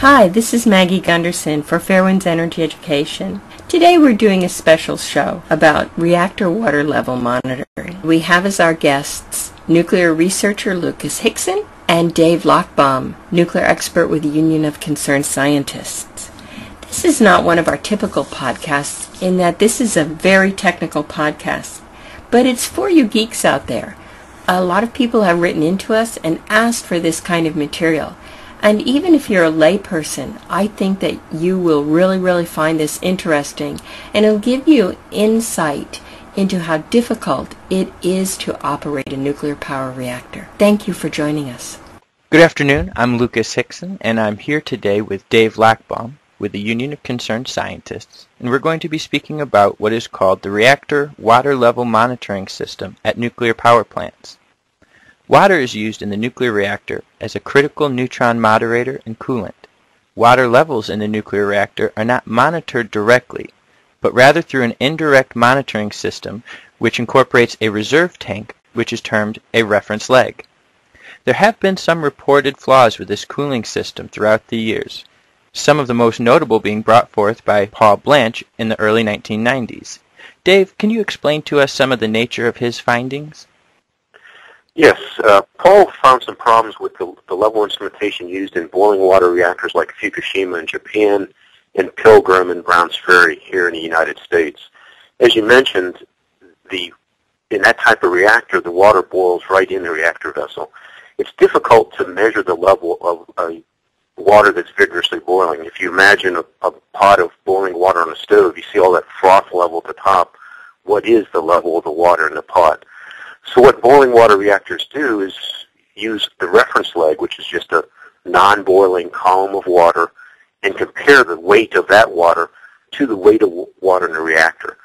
Hi, this is Maggie Gundersen for Fairewinds Energy Education. Today we're doing a special show about reactor water level monitoring. We have as our guests nuclear researcher Lucas Hixson and Dave Lochbaum, nuclear expert with the Union of Concerned Scientists. This is not one of our typical podcasts in that this is a very technical podcast, but it's for you geeks out there. A lot of people have written into us and asked for this kind of material. And even if you're a layperson, I think that you will really, really find this interesting and it'll give you insight into how difficult it is to operate a nuclear power reactor. Thank you for joining us. Good afternoon. I'm Lucas Hixson, and I'm here today with Dave Lochbaum with the Union of Concerned Scientists, and we're going to be speaking about what is called the Reactor Water Level Monitoring System at nuclear power plants. Water is used in the nuclear reactor as a critical neutron moderator and coolant. Water levels in the nuclear reactor are not monitored directly, but rather through an indirect monitoring system which incorporates a reserve tank which is termed a reference leg. There have been some reported flaws with this cooling system throughout the years, some of the most notable being brought forth by Paul Blanch in the early 1990s. Dave, can you explain to us some of the nature of his findings? Yes, uh, Paul found some problems with the, the level instrumentation used in boiling water reactors like Fukushima in Japan and Pilgrim and Browns Ferry here in the United States. As you mentioned, the in that type of reactor, the water boils right in the reactor vessel. It's difficult to measure the level of a water that's vigorously boiling. If you imagine a, a pot of boiling water on a stove, you see all that froth level at the top. What is the level of the water in the pot? So what boiling water reactors do is use the reference leg, which is just a non-boiling column of water, and compare the weight of that water to the weight of water in the reactor.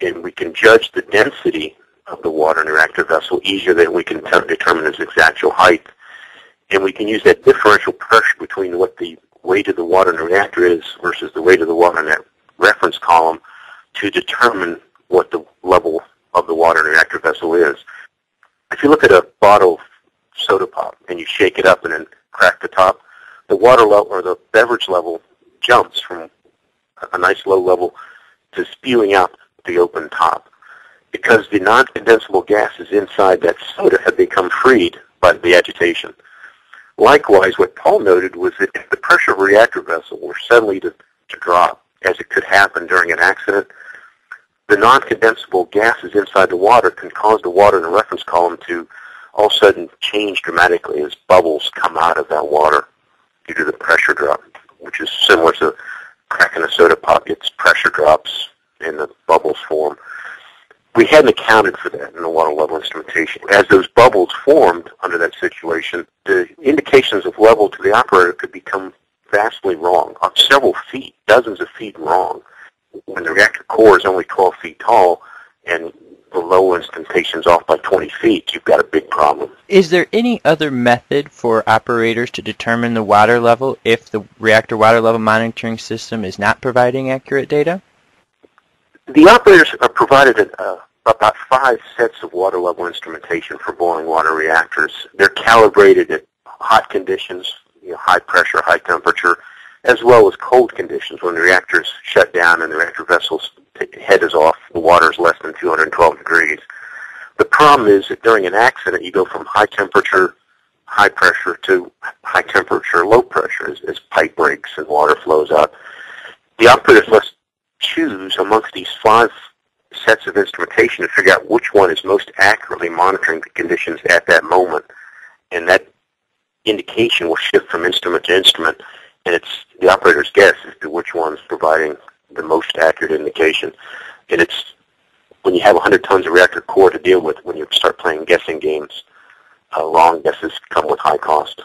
And we can judge the density of the water in the reactor vessel easier than we can determine its actual height. And we can use that differential pressure between what the weight of the water in the reactor is versus the weight of the water in that reference column to determine what the level of the water in a reactor vessel is. If you look at a bottle of soda pop and you shake it up and then crack the top, the water level or the beverage level jumps from a nice low level to spewing out the open top because the non-condensable gases inside that soda have become freed by the agitation. Likewise, what Paul noted was that if the pressure of a reactor vessel were suddenly to, to drop, as it could happen during an accident, the non-condensable gases inside the water can cause the water in the reference column to all of a sudden change dramatically as bubbles come out of that water due to the pressure drop, which is similar to cracking a soda pop. It's pressure drops and the bubbles form. We hadn't accounted for that in the water level instrumentation. As those bubbles formed under that situation, the indications of level to the operator could become vastly wrong, uh, several feet, dozens of feet wrong when the reactor core is only 12 feet tall and the low instrumentation is off by 20 feet, you've got a big problem. Is there any other method for operators to determine the water level if the reactor water level monitoring system is not providing accurate data? The operators are provided a, uh, about five sets of water level instrumentation for boiling water reactors. They're calibrated at hot conditions, you know, high pressure, high temperature, as well as cold conditions when the reactor's shut down and the reactor vessel's head is off, the water is less than 212 degrees. The problem is that during an accident, you go from high temperature, high pressure to high temperature, low pressure as, as pipe breaks and water flows out. The operators must choose amongst these five sets of instrumentation to figure out which one is most accurately monitoring the conditions at that moment. And that indication will shift from instrument to instrument and it's the operator's guess as to which one's providing the most accurate indication. And it's when you have 100 tons of reactor core to deal with when you start playing guessing games, uh, long guesses come with high cost.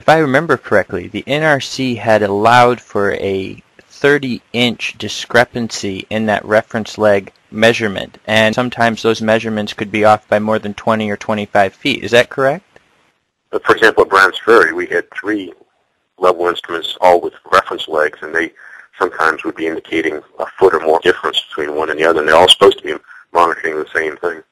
If I remember correctly, the NRC had allowed for a 30-inch discrepancy in that reference leg measurement, and sometimes those measurements could be off by more than 20 or 25 feet. Is that correct? For example, at Browns Ferry, we had three level instruments all with reference legs, and they sometimes would be indicating a foot or more difference between one and the other, and they're all supposed to be monitoring the same thing.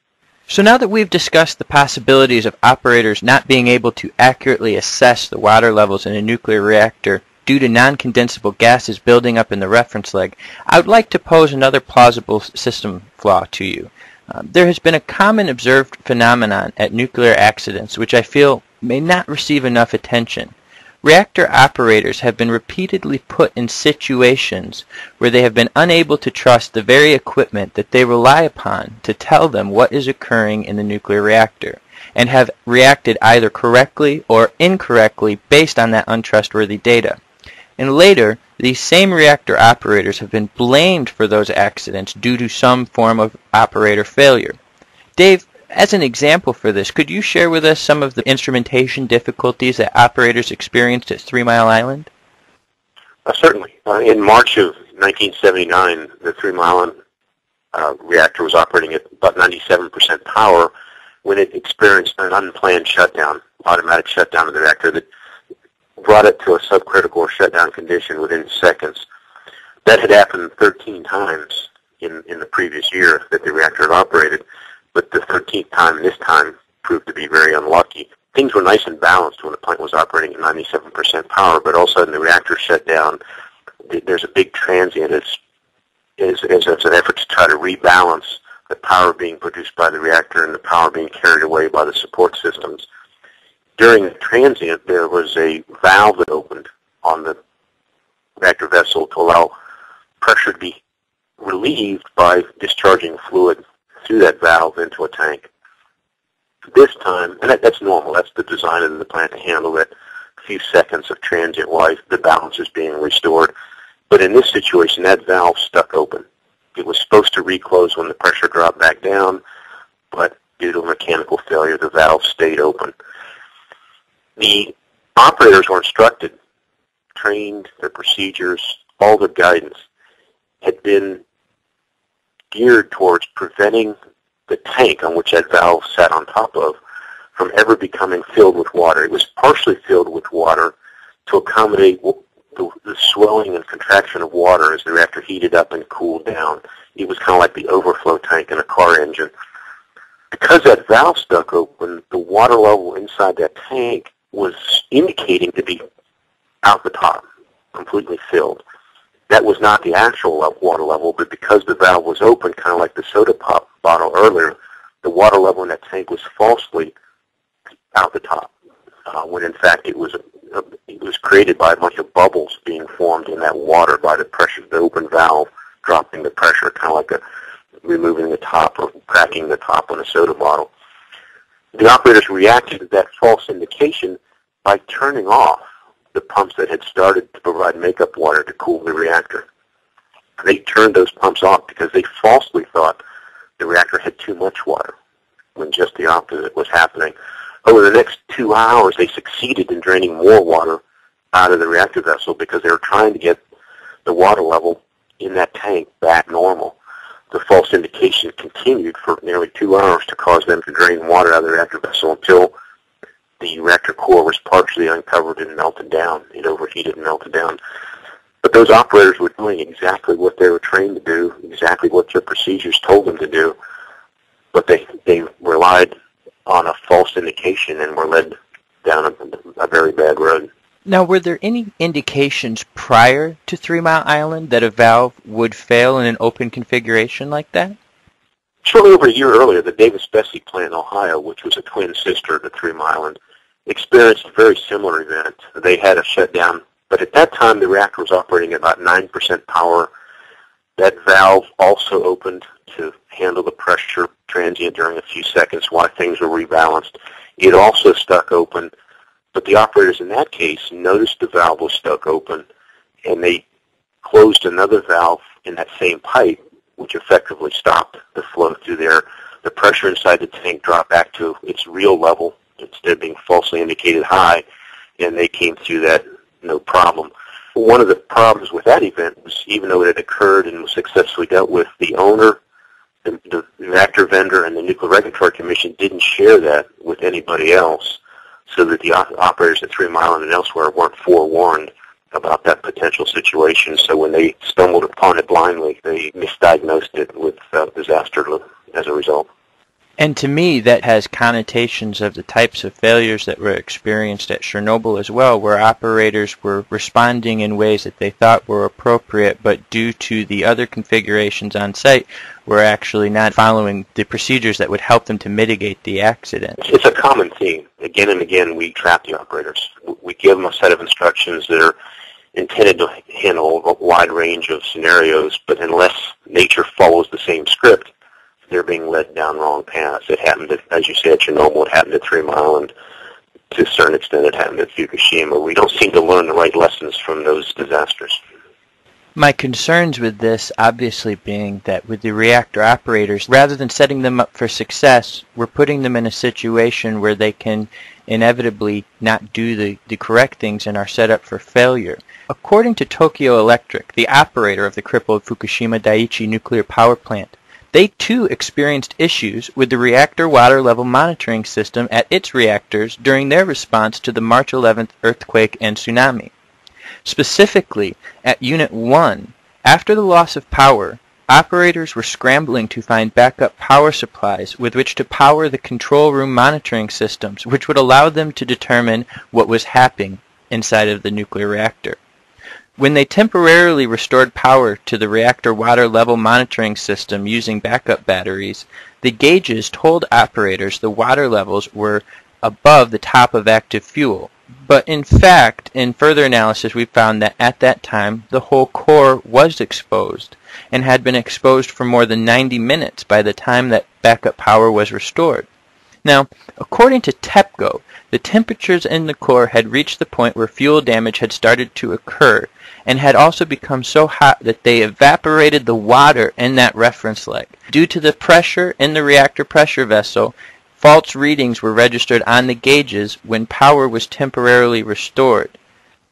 So now that we've discussed the possibilities of operators not being able to accurately assess the water levels in a nuclear reactor, due to non-condensable gases building up in the reference leg, I would like to pose another plausible system flaw to you. Um, there has been a common observed phenomenon at nuclear accidents which I feel may not receive enough attention. Reactor operators have been repeatedly put in situations where they have been unable to trust the very equipment that they rely upon to tell them what is occurring in the nuclear reactor, and have reacted either correctly or incorrectly based on that untrustworthy data. And later, these same reactor operators have been blamed for those accidents due to some form of operator failure. Dave, as an example for this, could you share with us some of the instrumentation difficulties that operators experienced at Three Mile Island? Uh, certainly. Uh, in March of 1979, the Three Mile Island uh, reactor was operating at about 97% power when it experienced an unplanned shutdown, automatic shutdown of the reactor that brought it to a subcritical shutdown condition within seconds. That had happened 13 times in, in the previous year that the reactor had operated but the 13th time this time proved to be very unlucky. Things were nice and balanced when the plant was operating at 97% power, but all of a sudden the reactor shut down. There's a big transient as an effort to try to rebalance the power being produced by the reactor and the power being carried away by the support systems. During the transient, there was a valve that opened on the reactor vessel to allow pressure to be relieved by discharging fluid through that valve into a tank. This time, and that, that's normal, that's the design of the plant to handle that few seconds of transient life, the balance is being restored. But in this situation, that valve stuck open. It was supposed to reclose when the pressure dropped back down, but due to a mechanical failure, the valve stayed open. The operators were instructed, trained, their procedures, all the guidance had been geared towards preventing the tank on which that valve sat on top of from ever becoming filled with water. It was partially filled with water to accommodate the, the swelling and contraction of water as the reactor heated up and cooled down. It was kind of like the overflow tank in a car engine. Because that valve stuck open, the water level inside that tank was indicating to be out the top, completely filled. That was not the actual water level, but because the valve was open, kind of like the soda pop bottle earlier, the water level in that tank was falsely out the top, uh, when in fact it was a, it was created by a bunch of bubbles being formed in that water by the pressure of the open valve dropping the pressure, kind of like a removing the top or cracking the top on a soda bottle. The operators reacted to that false indication by turning off the pumps that had started to provide makeup water to cool the reactor. They turned those pumps off because they falsely thought the reactor had too much water, when just the opposite was happening. Over the next two hours, they succeeded in draining more water out of the reactor vessel because they were trying to get the water level in that tank back normal. The false indication continued for nearly two hours to cause them to drain water out of the reactor vessel until the reactor core was partially uncovered and melted down. It overheated and melted down. But those operators were doing exactly what they were trained to do, exactly what their procedures told them to do, but they, they relied on a false indication and were led down a, a very bad road. Now, were there any indications prior to Three Mile Island that a valve would fail in an open configuration like that? Shortly over a year earlier, the Davis-Besse plant in Ohio, which was a twin sister to Three Mile Island, experienced a very similar event. They had a shutdown, but at that time the reactor was operating at about 9% power. That valve also opened to handle the pressure transient during a few seconds while things were rebalanced. It also stuck open, but the operators in that case noticed the valve was stuck open, and they closed another valve in that same pipe, which effectively stopped the flow through there. The pressure inside the tank dropped back to its real level, instead of being falsely indicated high, and they came through that no problem. One of the problems with that event was even though it had occurred and was successfully dealt with, the owner, the, the reactor vendor, and the Nuclear Regulatory Commission didn't share that with anybody else so that the operators at Three Mile Island and elsewhere weren't forewarned about that potential situation. So when they stumbled upon it blindly, they misdiagnosed it with uh, disaster as a result. And to me, that has connotations of the types of failures that were experienced at Chernobyl as well, where operators were responding in ways that they thought were appropriate, but due to the other configurations on site, were actually not following the procedures that would help them to mitigate the accident. It's a common theme. Again and again, we trap the operators. We give them a set of instructions that are intended to handle a wide range of scenarios, but unless nature follows the same script, they're being led down wrong paths. It happened, at, as you said, Chernobyl. It happened at Three Mile, and to a certain extent, it happened at Fukushima. We don't seem to learn the right lessons from those disasters. My concerns with this obviously being that with the reactor operators, rather than setting them up for success, we're putting them in a situation where they can inevitably not do the, the correct things and are set up for failure. According to Tokyo Electric, the operator of the crippled Fukushima Daiichi nuclear power plant, they too experienced issues with the reactor water level monitoring system at its reactors during their response to the March 11th earthquake and tsunami. Specifically, at Unit 1, after the loss of power, operators were scrambling to find backup power supplies with which to power the control room monitoring systems, which would allow them to determine what was happening inside of the nuclear reactor. When they temporarily restored power to the reactor water level monitoring system using backup batteries, the gauges told operators the water levels were above the top of active fuel. But in fact, in further analysis, we found that at that time, the whole core was exposed and had been exposed for more than 90 minutes by the time that backup power was restored. Now, according to TEPCO, the temperatures in the core had reached the point where fuel damage had started to occur and had also become so hot that they evaporated the water in that reference leg. Due to the pressure in the reactor pressure vessel, false readings were registered on the gauges when power was temporarily restored.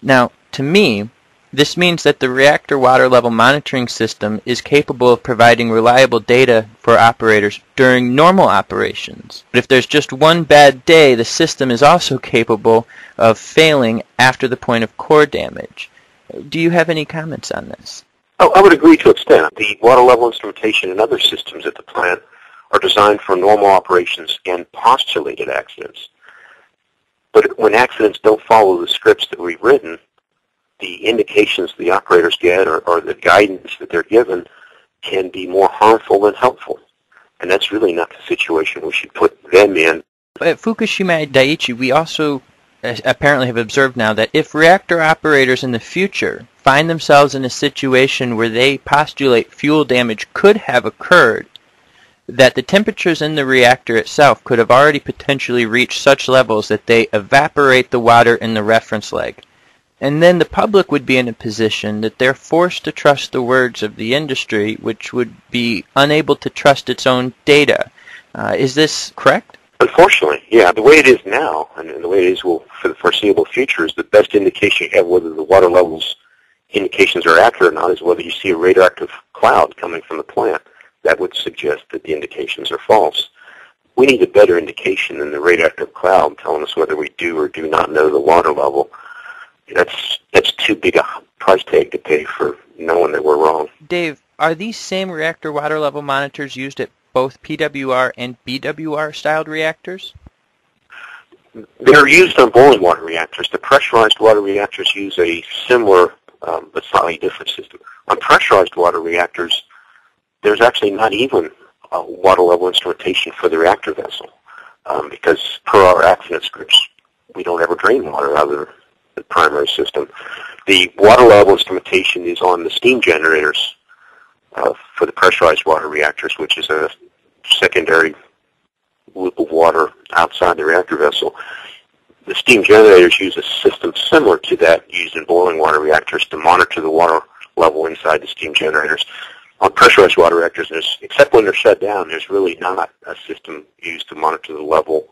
Now, to me, this means that the reactor water level monitoring system is capable of providing reliable data for operators during normal operations. But if there's just one bad day, the system is also capable of failing after the point of core damage. Do you have any comments on this? Oh, I would agree to an extent. The water level instrumentation and other systems at the plant are designed for normal operations and postulated accidents. But when accidents don't follow the scripts that we've written, the indications the operators get or, or the guidance that they're given can be more harmful than helpful. And that's really not the situation we should put them in. At Fukushima Daiichi, we also apparently have observed now that if reactor operators in the future find themselves in a situation where they postulate fuel damage could have occurred, that the temperatures in the reactor itself could have already potentially reached such levels that they evaporate the water in the reference leg. And then the public would be in a position that they're forced to trust the words of the industry, which would be unable to trust its own data. Uh, is this correct? Unfortunately, yeah. The way it is now, and the way it is will, for the foreseeable future, is the best indication you have whether the water levels indications are accurate or not is whether you see a radioactive cloud coming from the plant. That would suggest that the indications are false. We need a better indication than the radioactive cloud telling us whether we do or do not know the water level that's that's too big a price tag to pay for knowing that we're wrong. Dave, are these same reactor water level monitors used at both PWR and BWR styled reactors? They're used on boiling water reactors. The pressurized water reactors use a similar um, but slightly different system. On pressurized water reactors, there's actually not even water level instrumentation for the reactor vessel um, because per our accident scripts, we don't ever drain water out of the primary system. The water level instrumentation is on the steam generators uh, for the pressurized water reactors, which is a secondary loop of water outside the reactor vessel. The steam generators use a system similar to that used in boiling water reactors to monitor the water level inside the steam generators. On pressurized water reactors, except when they're shut down, there's really not a system used to monitor the level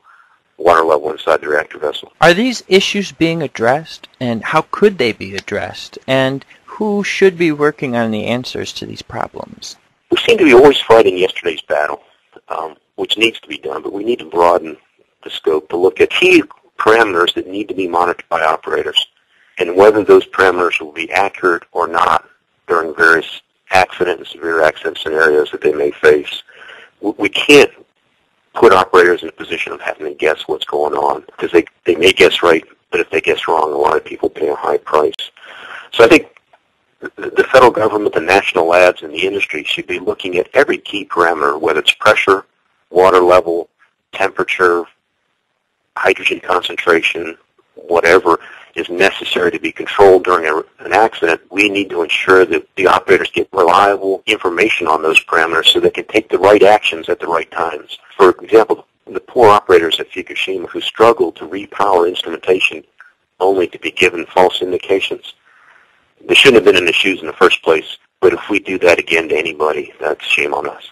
water level inside the reactor vessel. Are these issues being addressed, and how could they be addressed, and who should be working on the answers to these problems? We seem to be always fighting yesterday's battle, um, which needs to be done, but we need to broaden the scope to look at key parameters that need to be monitored by operators and whether those parameters will be accurate or not during various accident and severe accident scenarios that they may face. We can't put operators in a position of having to guess what's going on because they, they may guess right, but if they guess wrong, a lot of people pay a high price. So I think the federal government, the national labs, and the industry should be looking at every key parameter, whether it's pressure, water level, temperature, hydrogen concentration, whatever is necessary to be controlled during a, an accident, we need to ensure that the operators get reliable information on those parameters so they can take the right actions at the right times. For example, the poor operators at Fukushima who struggled to repower instrumentation only to be given false indications. They shouldn't have been in the shoes in the first place, but if we do that again to anybody, that's shame on us.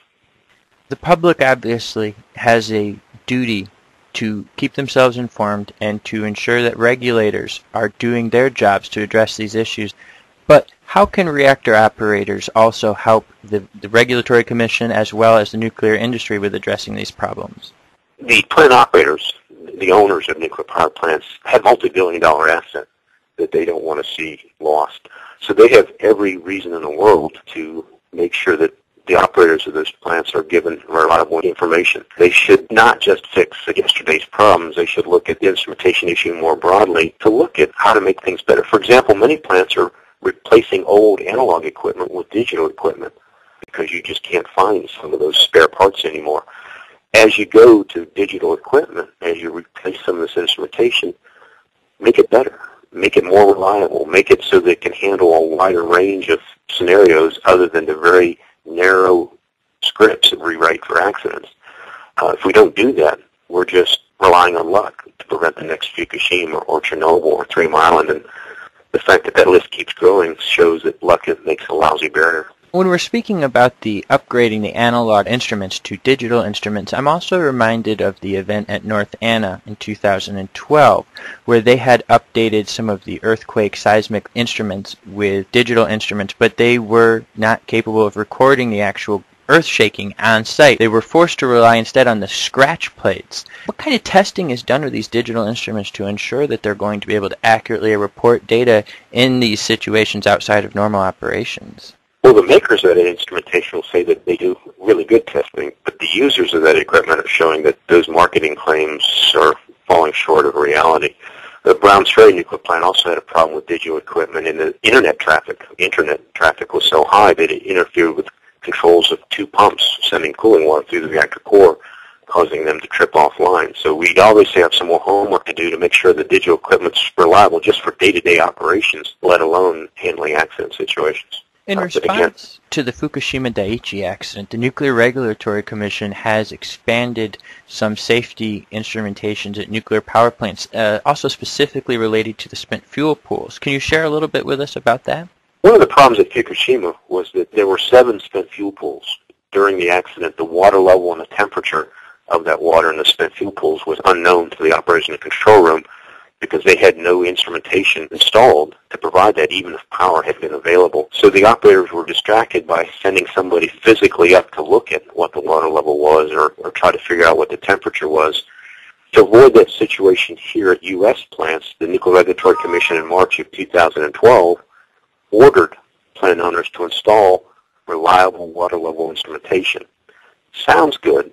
The public obviously has a duty to keep themselves informed and to ensure that regulators are doing their jobs to address these issues. But how can reactor operators also help the, the regulatory commission as well as the nuclear industry with addressing these problems? The plant operators, the owners of nuclear power plants, have multi-billion dollar assets that they don't want to see lost. So they have every reason in the world to make sure that the operators of those plants are given reliable information. They should not just fix yesterday's problems. They should look at the instrumentation issue more broadly to look at how to make things better. For example, many plants are replacing old analog equipment with digital equipment because you just can't find some of those spare parts anymore. As you go to digital equipment, as you replace some of this instrumentation, make it better. Make it more reliable. Make it so that it can handle a wider range of scenarios other than the very narrow scripts that we write for accidents. Uh, if we don't do that, we're just relying on luck to prevent the next Fukushima or Chernobyl or Three Mile Island. And the fact that that list keeps growing shows that luck makes a lousy barrier. When we're speaking about the upgrading the analog instruments to digital instruments, I'm also reminded of the event at North Anna in 2012, where they had updated some of the earthquake seismic instruments with digital instruments, but they were not capable of recording the actual earth shaking on site. They were forced to rely instead on the scratch plates. What kind of testing is done with these digital instruments to ensure that they're going to be able to accurately report data in these situations outside of normal operations? Well, the makers of that instrumentation will say that they do really good testing, but the users of that equipment are showing that those marketing claims are falling short of reality. The Browns Ferry nuclear plant also had a problem with digital equipment, and the internet traffic, internet traffic was so high that it interfered with controls of two pumps sending cooling water through the reactor core, causing them to trip offline. So we obviously have some more homework to do to make sure the digital equipment's reliable just for day-to-day operations, let alone handling accident situations. In response to the Fukushima Daiichi accident, the Nuclear Regulatory Commission has expanded some safety instrumentations at nuclear power plants, uh, also specifically related to the spent fuel pools. Can you share a little bit with us about that? One of the problems at Fukushima was that there were seven spent fuel pools. During the accident, the water level and the temperature of that water in the spent fuel pools was unknown to the operation and control room, because they had no instrumentation installed to provide that even if power had been available. So the operators were distracted by sending somebody physically up to look at what the water level was or, or try to figure out what the temperature was. To avoid that situation here at U.S. plants, the Nuclear Regulatory Commission in March of 2012 ordered plant owners to install reliable water level instrumentation. Sounds good,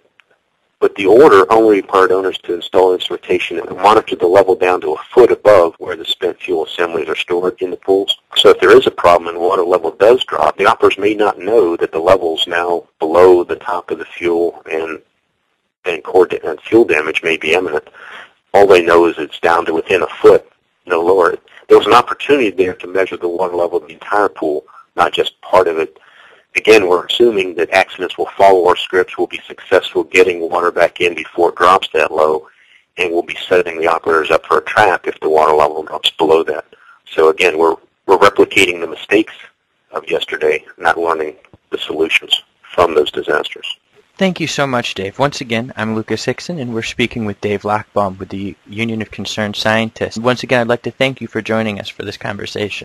but the order only required owners to install instrumentation and monitor the level down to a foot above where the spent fuel assemblies are stored in the pools. So if there is a problem and water level does drop, the operators may not know that the level is now below the top of the fuel and and core and fuel damage may be imminent. All they know is it's down to within a foot, no lower. There was an opportunity there to measure the water level of the entire pool, not just part of it Again, we're assuming that accidents will follow our scripts, we'll be successful getting water back in before it drops that low, and we'll be setting the operators up for a trap if the water level drops below that. So again, we're, we're replicating the mistakes of yesterday, not learning the solutions from those disasters. Thank you so much, Dave. Once again, I'm Lucas Hixson, and we're speaking with Dave Lochbaum with the Union of Concerned Scientists. Once again, I'd like to thank you for joining us for this conversation.